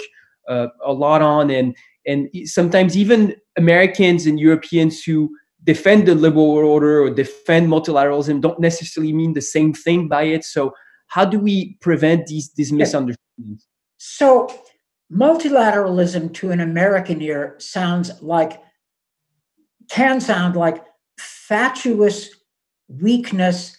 uh, a lot on, and and sometimes even Americans and Europeans who defend the liberal order or defend multilateralism don't necessarily mean the same thing by it. So how do we prevent these these misunderstandings? So multilateralism to an American ear sounds like can sound like fatuous weakness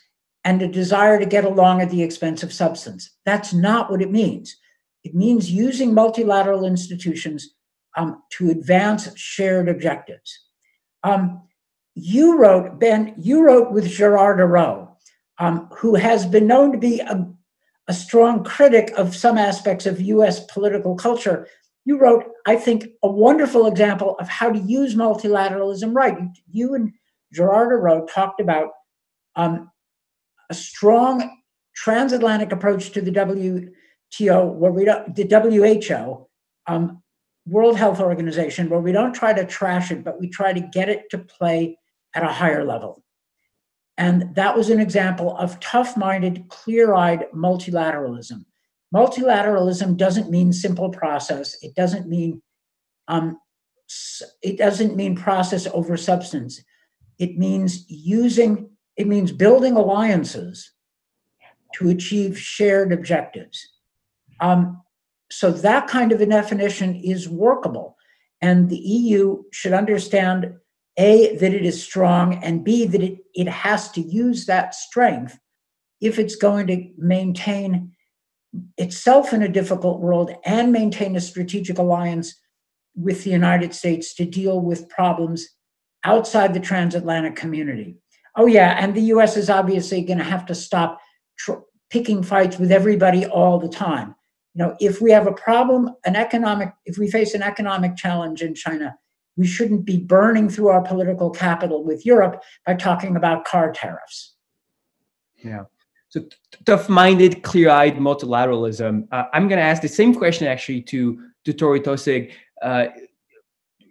and a desire to get along at the expense of substance. That's not what it means. It means using multilateral institutions um, to advance shared objectives. Um, you wrote, Ben, you wrote with Gerard Araud, um, who has been known to be a, a strong critic of some aspects of US political culture. You wrote, I think, a wonderful example of how to use multilateralism right. You, and Gerard Araud talked about um, a strong transatlantic approach to the WTO, where we don't, the WHO, um, World Health Organization, where we don't try to trash it, but we try to get it to play at a higher level. And that was an example of tough minded, clear eyed multilateralism. Multilateralism doesn't mean simple process. It doesn't mean um, it doesn't mean process over substance. It means using, it means building alliances to achieve shared objectives. Um, so that kind of a definition is workable. And the EU should understand A, that it is strong, and B, that it, it has to use that strength if it's going to maintain itself in a difficult world and maintain a strategic alliance with the United States to deal with problems outside the transatlantic community. Oh, yeah, and the US is obviously going to have to stop tr- picking fights with everybody all the time you know, if we have a problem, an economic, if we face an economic challenge in China, we shouldn't be burning through our political capital with Europe by talking about car tariffs. Yeah. So tough-minded, clear-eyed multilateralism. Uh, I'm going to ask the same question actually to to Torrey Taussig. Uh,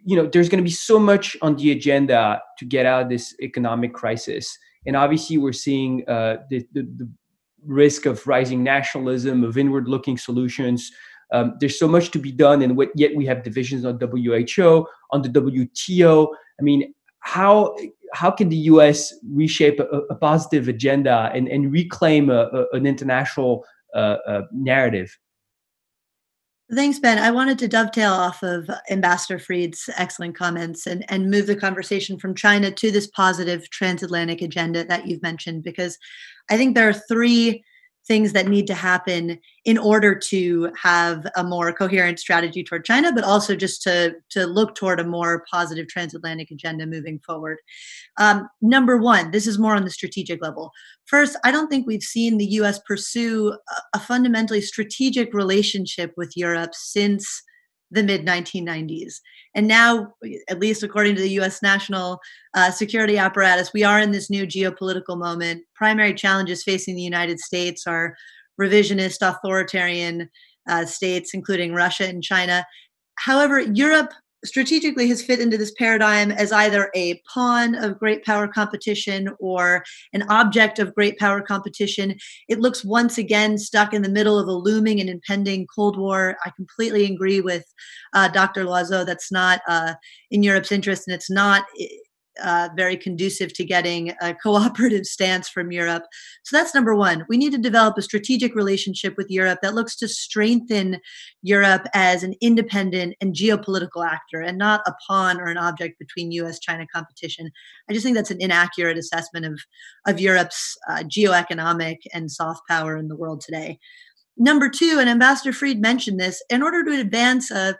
you know, there's going to be so much on the agenda to get out of this economic crisis, and obviously we're seeing uh, the, the, the risk of rising nationalism, of inward looking solutions. Um, there's so much to be done, and what, yet we have divisions on WHO, on the WTO. I mean, how how can the U.S. reshape a, a positive agenda and, and reclaim a, a, an international uh, uh, narrative? Thanks, Ben. I wanted to dovetail off of Ambassador Fried's excellent comments and, and move the conversation from China to this positive transatlantic agenda that you've mentioned, because I think there are three things that need to happen in order to have a more coherent strategy toward China, but also just to, to look toward a more positive transatlantic agenda moving forward. Um, number one, this is more on the strategic level. First, I don't think we've seen the US pursue a, a fundamentally strategic relationship with Europe since the mid 1990s. And now, at least according to the US national uh, security apparatus, we are in this new geopolitical moment. Primary challenges facing the United States are revisionist, authoritarian uh, states, including Russia and China. However, Europe strategically has fit into this paradigm as either a pawn of great power competition or an object of great power competition. It looks once again stuck in the middle of a looming and impending Cold War. I completely agree with uh, Dr. Loiseau. That's not uh, in Europe's interest, and it's not uh, very conducive to getting a cooperative stance from Europe. So that's number one. We need to develop a strategic relationship with Europe that looks to strengthen Europe as an independent and geopolitical actor and not a pawn or an object between US China competition. I just think that's an inaccurate assessment of, of Europe's uh, geoeconomic and soft power in the world today. Number two, and Ambassador Fried mentioned this, in order to advance a,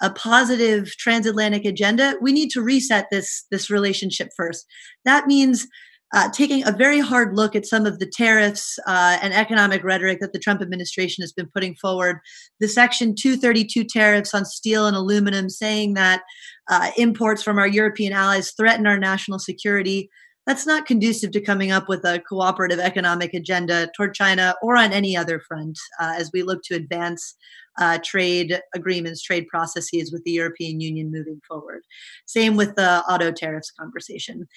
a positive transatlantic agenda, we need to reset this this relationship first. That means uh, taking a very hard look at some of the tariffs uh, and economic rhetoric that the Trump administration has been putting forward. The Section 232 tariffs on steel and aluminum, saying that uh, imports from our European allies threaten our national security. That's not conducive to coming up with a cooperative economic agenda toward China or on any other front uh, as we look to advance uh, trade agreements, trade processes with the European Union moving forward. Same with the auto tariffs conversation.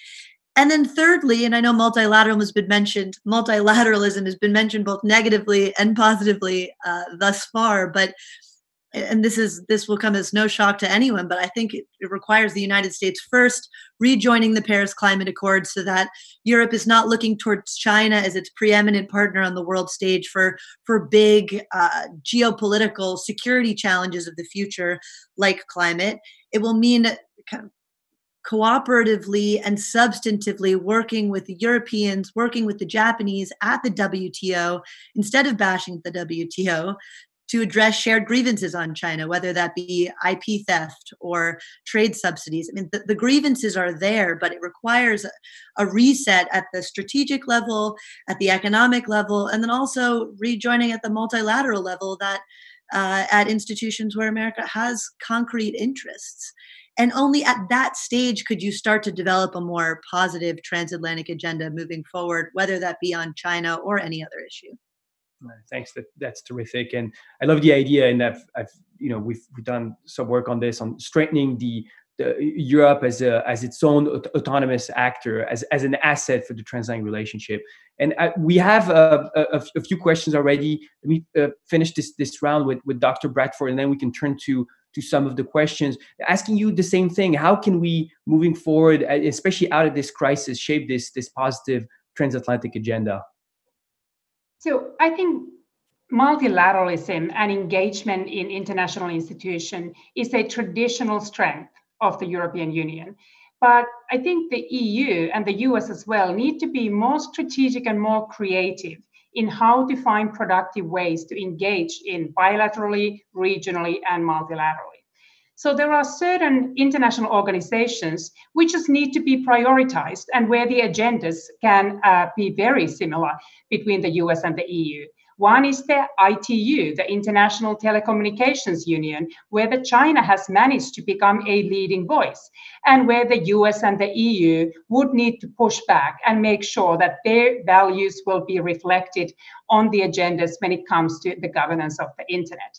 And then thirdly, and I know multilateralism has been mentioned, multilateralism has been mentioned both negatively and positively uh, thus far, but and this is this will come as no shock to anyone but i think it, it, requires the united states first rejoining the paris climate accord so that europe is not looking towards china as its preeminent partner on the world stage for for big uh, geopolitical security challenges of the future like climate. It will mean kind of cooperatively and substantively working with the Europeans, working with the Japanese at the WTO, instead of bashing the WTO, to address shared grievances on China, whether that be IP theft or trade subsidies. I mean, the, the grievances are there, but it requires a, a, reset at the strategic level, at the economic level, and then also rejoining at the multilateral level that uh, at institutions where America has concrete interests. And only at that stage could you start to develop a more positive transatlantic agenda moving forward, whether that be on China or any other issue. Thanks. That that's terrific, and I love the idea. And I've, I've you know we've, we've done some work on this on strengthening the, the Europe as a as its own autonomous actor, as as an asset for the transatlantic relationship. And I, uh, we have a, a, a, few questions already. Let me uh, finish this this round with with Dr. Bradford, and then we can turn to to some of the questions asking you the same thing how can we moving forward especially out of this crisis shape this this positive transatlantic agenda so I think multilateralism and engagement in international institutions is a traditional strength of the European Union. But I think the EU and the US as well need to be more strategic and more creative in how to find productive ways to engage in bilaterally, regionally, and multilaterally. So there are certain international organizations which just need to be prioritized and where the agendas can uh, be very similar between the US and the EU. One is the ITU, the International Telecommunications Union, where the China has managed to become a leading voice, and where the US and the EU would need to push back and make sure that their values will be reflected on the agendas when it comes to the governance of the internet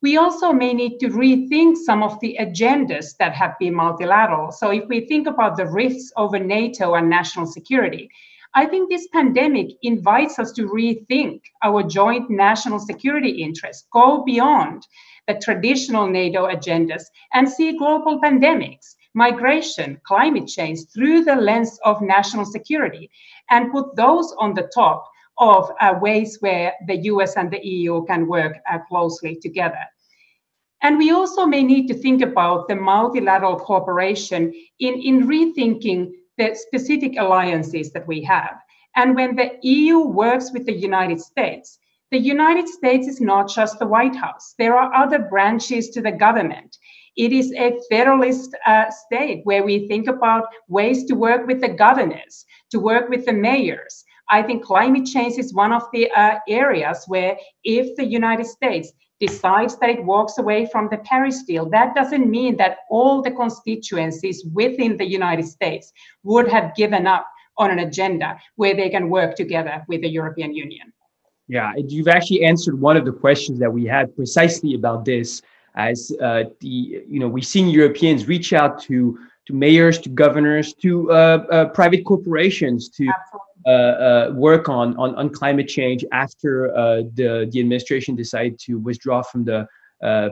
we also may need to rethink some of the agendas that have been multilateral. So, if we think about the rifts over NATO and national security, I think this pandemic invites us to rethink our joint national security interests, go beyond the traditional NATO agendas, and see global pandemics, migration, climate change through the lens of national security, and put those on the top of uh, ways where the US and the EU can work uh, closely together. And we also may need to think about the multilateral cooperation in, in rethinking the specific alliances that we have. And when the EU works with the United States, the United States is not just the White House. There are other branches to the government. It is a federalist uh, state where we think about ways to work with the governors, to work with the mayors, I think climate change is one of the uh, areas where, if the United States decides that it walks away from the Paris deal, that doesn't mean that all the constituencies within the United States would have given up on an agenda where they can work together with the European Union. Yeah, you've actually answered one of the questions that we had precisely about this as uh, the you know we've seen Europeans reach out to to mayors, to governors, to uh, uh, private corporations to uh, work on, on on climate change after uh, the the administration decided to withdraw from the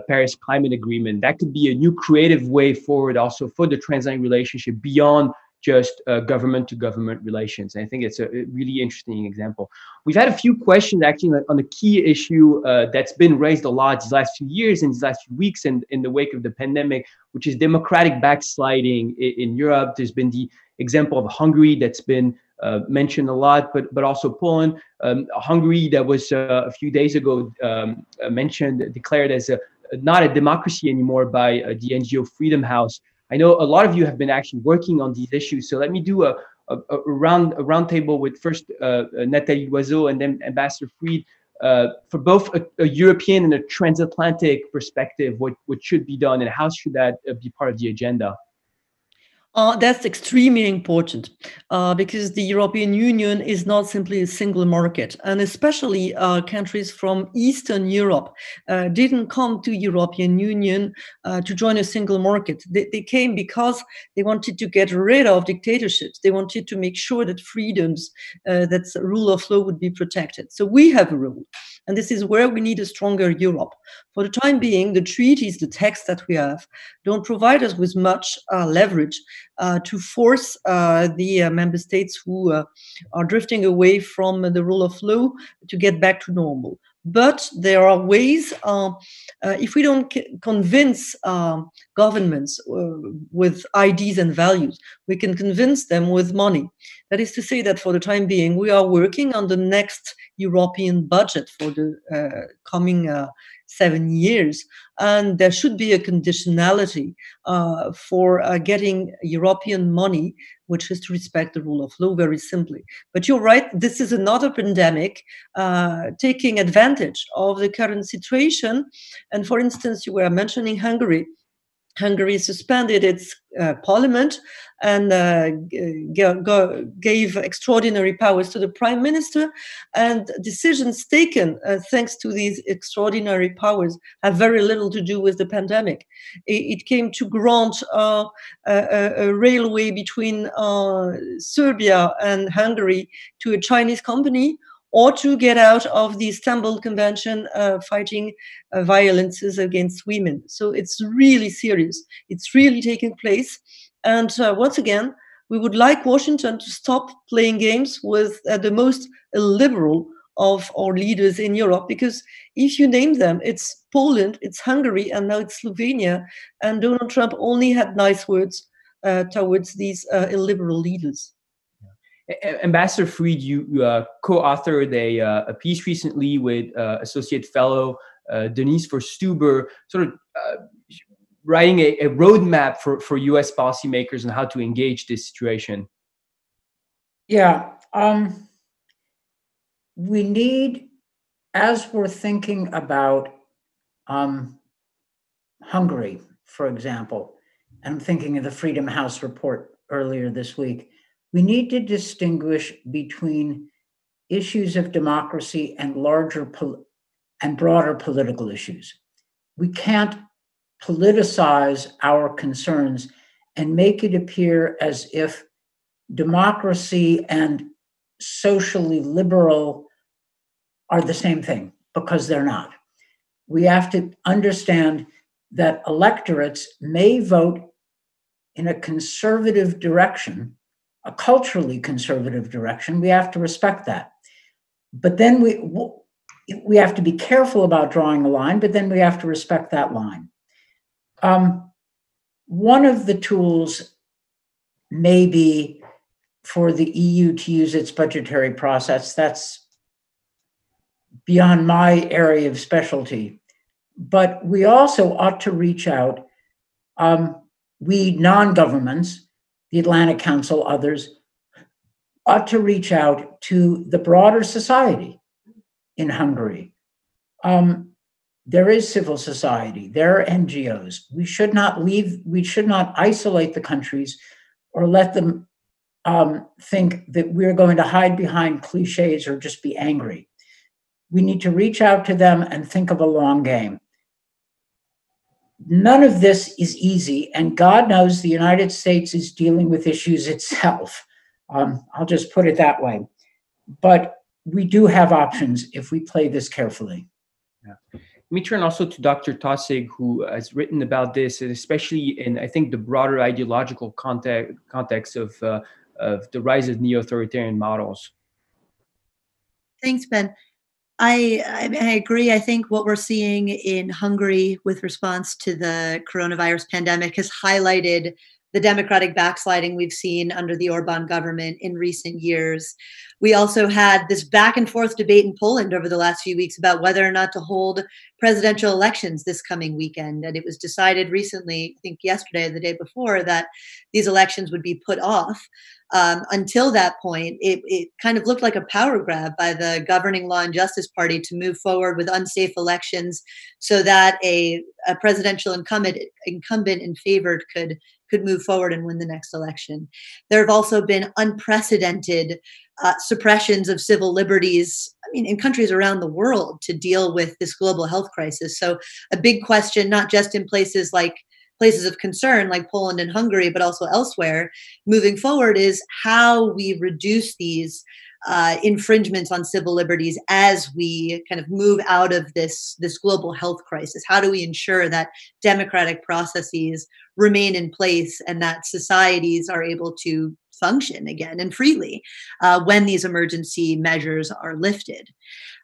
Paris Climate Agreement. That could be a new creative way forward, also for the transatlantic relationship beyond just uh, government to government relations. And I think it's a really interesting example. We've had a few questions actually on the key issue uh, that's been raised a lot these last few years and these last few weeks in, in the wake of the pandemic, which is democratic backsliding in, in Europe. There's been the example of Hungary that's been uh, mentioned a lot, but but also Poland, um, Hungary that was uh, a few days ago um, uh, mentioned, declared as a not a democracy anymore by uh, the NGO Freedom House. I know a lot of you have been actually working on these issues. So let me do a, a, a round a roundtable with first uh, Nathalie Loiseau and then Ambassador Fried for both a, a, European and a transatlantic perspective. What what should be done and how should that be part of the agenda? Uh, that's extremely important uh, because the European Union is not simply a single market, and especially uh, countries from Eastern Europe uh, didn't come to European Union uh, to join a single market. They, they, came because they wanted to get rid of dictatorships. They wanted to make sure that freedoms, uh, that rule of law would be protected. So we have a rule, and this is where we need a stronger Europe. For the time being, the treaties, the text that we have, don't provide us with much leverage uh, to force uh, the uh, member states who are drifting away from the rule of law to get back to normal. But there are ways, if we don't convince governments with ideas and values, we can convince them with money. That is to say, that for the time being, we are working on the next European budget for the uh, coming uh, seven years. And there should be a conditionality uh, for uh, getting European money, which is to respect the rule of law very simply. But you're right, this is another pandemic uh, taking advantage of the current situation. And for instance, you were mentioning Hungary. Hungary suspended its uh, parliament and uh, g- gave extraordinary powers to the prime minister. And decisions taken uh, thanks to these extraordinary powers have very little to do with the pandemic. It, it came to grant uh, a, a, railway between uh, Serbia and Hungary to a Chinese company or to get out of the Istanbul Convention uh, fighting uh, violences against women. So it's really serious. It's really taking place. And uh, once again, we would like Washington to stop playing games with uh, the most liberal of our leaders in Europe because if you name them, it's Poland, it's Hungary, and now it's Slovenia. And Donald Trump only had nice words uh, towards these uh, illiberal leaders. Ambassador Fried, you uh, co-authored a, uh, a, piece recently with uh, Associate Fellow uh, Denise Verstüber, sort of uh, writing a, a, roadmap for, for U.S. policymakers on how to engage this situation. Yeah, um, we need, as we're thinking about um, Hungary, for example, and I'm thinking of the Freedom House report earlier this week we need to distinguish between issues of democracy and larger pol- and broader political issues. We can't politicize our concerns and make it appear as if democracy and socially liberal are the same thing because they're not. We have to understand that electorates may vote in a conservative direction a culturally conservative direction. We have to respect that. But then we we have to be careful about drawing a line, but then we have to respect that line. Um, one of the tools may be for the EU to use its budgetary process. That's beyond my area of specialty. But we also ought to reach out, um, we non governments, the Atlantic Council, others, ought to reach out to the broader society in Hungary. Um, there is civil society, there are NGOs. We should not leave, we should not isolate the countries or let them um, think that we're going to hide behind cliches or just be angry. We need to reach out to them and think of a long game. None of this is easy, and God knows the United States is dealing with issues itself. Um, I'll just put it that way. But we do have options if we play this carefully. Yeah. Let me turn also to Dr. Taussig, who has written about this, and especially in, I think, the broader ideological context, context of, uh, of the rise of neo authoritarian models. Thanks, Ben. I, I, agree. I think what we're seeing in Hungary with response to the coronavirus pandemic has highlighted the democratic backsliding we've seen under the Orban government in recent years. We also had this back and forth debate in Poland over the last few weeks about whether or not to hold presidential elections this coming weekend. And it was decided recently, I think yesterday or the day before, that these elections would be put off. Um, until that point, it, it kind of looked like a power grab by the governing Law and Justice Party to move forward with unsafe elections so that a, a presidential incumbent, incumbent in favored could could move forward and win the next election. There have also been unprecedented uh, suppressions of civil liberties, I mean, in countries around the world to deal with this global health crisis. So, a big question, not just in places like places of concern like Poland and Hungary, but also elsewhere moving forward, is how we reduce these uh, infringements on civil liberties as we kind of move out of this this global health crisis how do we ensure that democratic processes remain in place and that societies are able to function again and freely uh, when these emergency measures are lifted.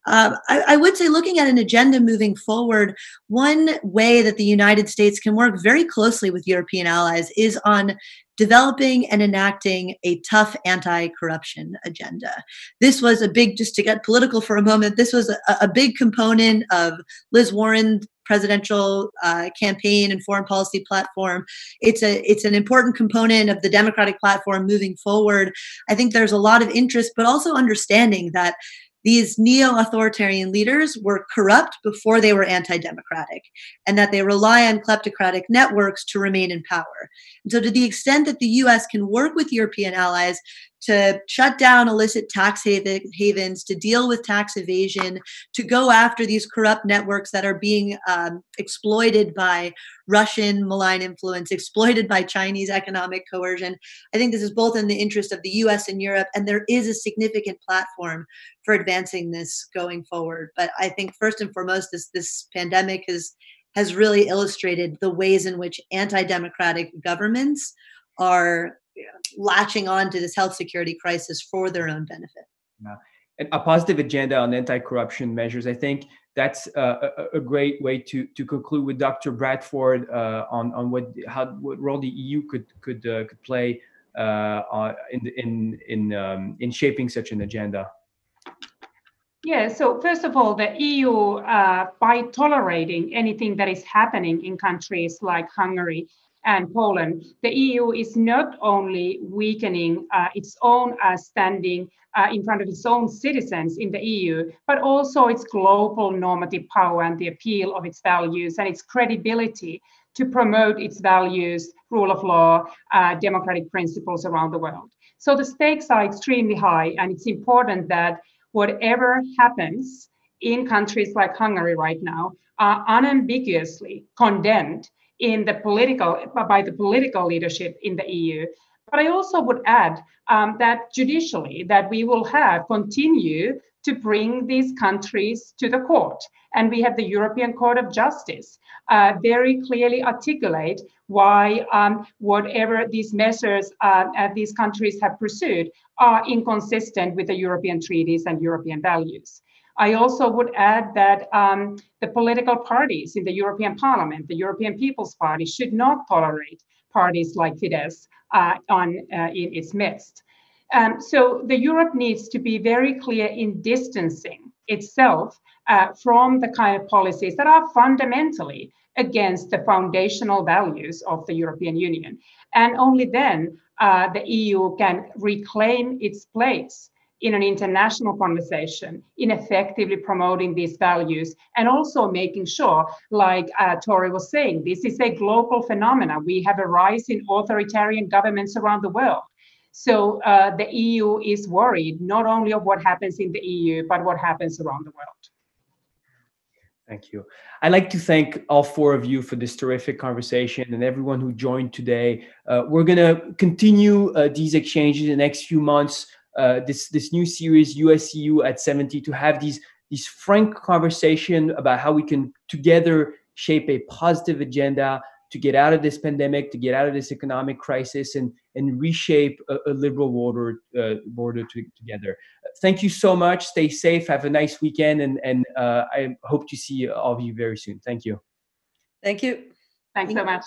Uh, I, I, would say, looking at an agenda moving forward, one way that the United States can work very closely with European allies is on developing and enacting a tough anti corruption agenda. This was a big, just to get political for a moment, this was a, a big component of Liz Warren's presidential uh, campaign and foreign policy platform. It's a it's an important component of the Democratic platform moving forward. I think there's a lot of interest, but also understanding that these neo authoritarian leaders were corrupt before they were anti democratic, and that they rely on kleptocratic networks to remain in power. And so, to the extent that the US can work with European allies to shut down illicit tax havens, to deal with tax evasion, to go after these corrupt networks that are being um, exploited by Russian malign influence, exploited by Chinese economic coercion. I think this is both in the interest of the US and Europe, and there is a significant platform for advancing this going forward. But I think first and foremost, this this pandemic has has really illustrated the ways in which anti-democratic governments are latching on to this health security crisis for their own benefit. Yeah. And a positive agenda on anti-corruption measures. I think that's a, a, great way to to conclude with Dr. Bradford uh, on on what how what role the EU could could uh, could play uh, in in in um, in shaping such an agenda. Yeah, so first of all, the EU, uh, by tolerating anything that is happening in countries like Hungary, and Poland, the EU is not only weakening uh, its own uh, standing uh, in front of its own citizens in the EU, but also its global normative power and the appeal of its values and its credibility to promote its values, rule of law, uh, democratic principles around the world. So the stakes are extremely high, and it's important that whatever happens in countries like Hungary right now are unambiguously condemned in the political by the political leadership in the EU. But I also would add um, that judicially, that we will have continue to bring these countries to the court. And we have the European Court of Justice uh, very clearly articulate why um, whatever these measures uh, these countries have pursued are inconsistent with the European treaties and European values. I also would add that um, the political parties in the European Parliament, the European People's Party, should not tolerate parties like Fidesz uh, on, uh, in its midst. Um, so the Europe needs to be very clear in distancing itself uh, from the kind of policies that are fundamentally against the foundational values of the European Union. And only then uh, the EU can reclaim its place in an international conversation in effectively promoting these values and also making sure, like uh, Torrey was saying, this is a global phenomena. We have a rise in authoritarian governments around the world. So uh, the EU is worried not only of what happens in the EU, but what happens around the world. Thank you. I'd like to thank all four of you for this terrific conversation and everyone who joined today. Uh, we're going to continue uh, these exchanges in the next few months. Uh, this this new series, US-EU at 70, to have these these frank conversation about how we can together shape a positive agenda to get out of this pandemic, to get out of this economic crisis, and and reshape a, a liberal border uh, border to, together. Thank you so much. Stay safe. Have a nice weekend, and and uh, I hope to see all of you very soon. Thank you. Thank you. Thanks so much.